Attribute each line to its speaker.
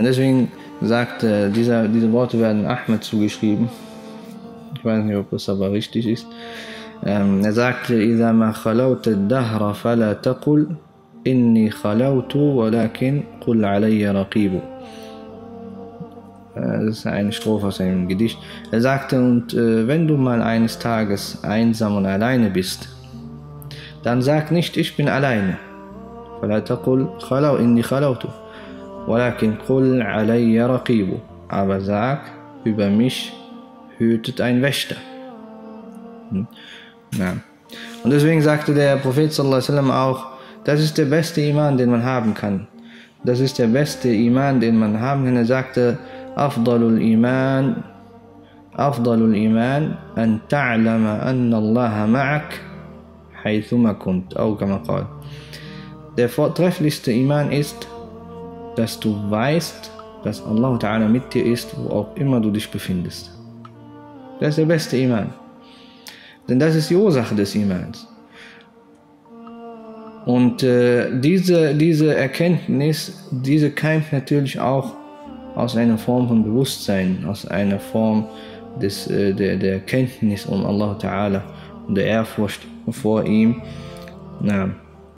Speaker 1: Und deswegen sagt, äh, dieser, diese Worte werden Ahmed zugeschrieben. Ich weiß nicht, ob das aber richtig ist. Ähm, er sagte, إذا ما خلوت الدهر فلا تقل إني خلوت ولكن قل علي رقيب. Das ist eine Strophe aus einem Gedicht. Er sagte, und äh, wenn du mal eines Tages einsam und alleine bist, dann sag nicht, ich bin alleine. فلا تقل خلو إني خلوت Walakin qul alayya raqibu. Aber sag, über mich hütet ein Wächter. Hm? Ja. Und deswegen sagte der Prophet sallallahu auch, das ist der beste Iman, den man haben kann. Das ist der beste Iman, den man haben kann. Er sagte, Afdalul Iman, Afdalul Iman, an ta'lama anna Allah ma'ak, haythuma kunt, au kama qal. Der vortrefflichste Iman ist, dass du weißt, dass Allah Ta'ala mit dir ist, wo auch immer du dich befindest. Das ist der beste Iman. Denn das ist die Ursache des Imans. Und äh, diese, diese Erkenntnis, diese keimt natürlich auch aus einer Form von Bewusstsein, aus einer Form des, äh, der, der Kenntnis um Allah Ta'ala und der Ehrfurcht vor ihm. Na,